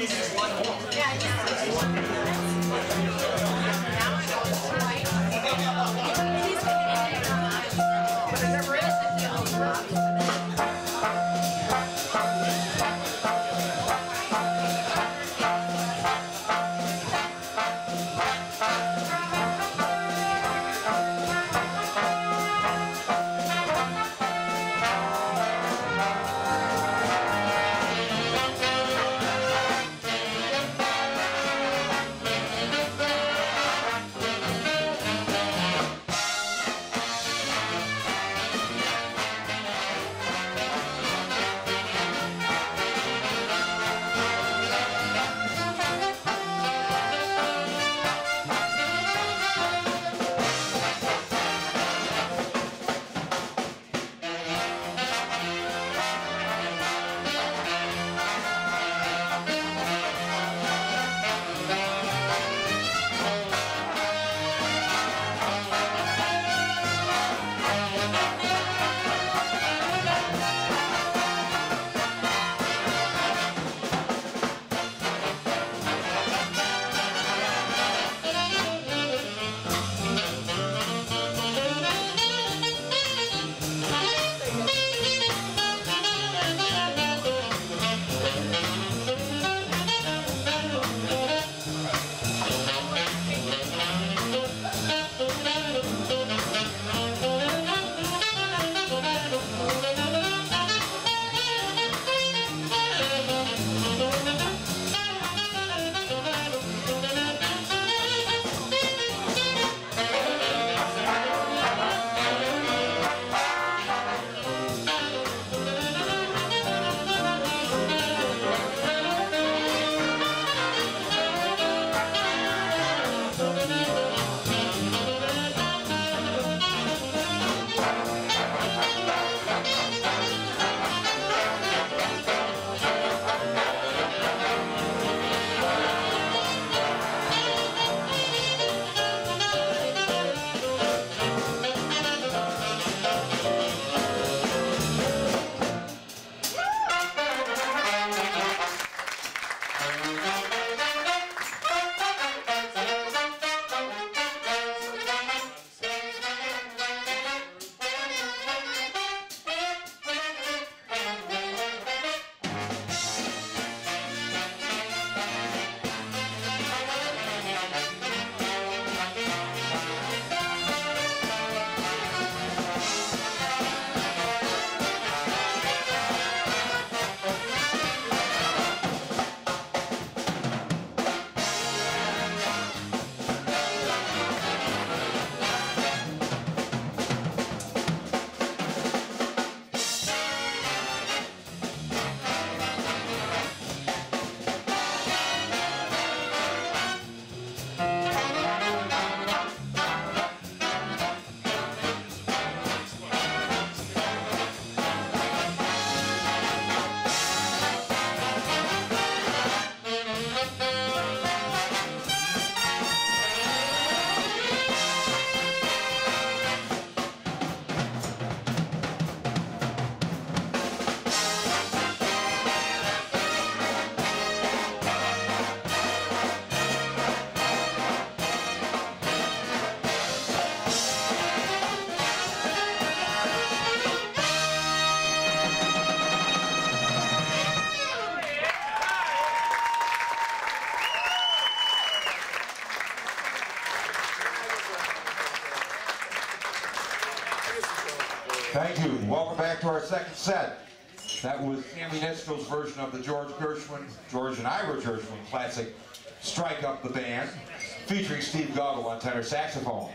This is one more. Thank you. Welcome back to our second set. That was Sammy Nestico's version of the George Gershwin, George and Ira Gershwin classic Strike Up the Band, featuring Steve Goggle on tenor saxophone.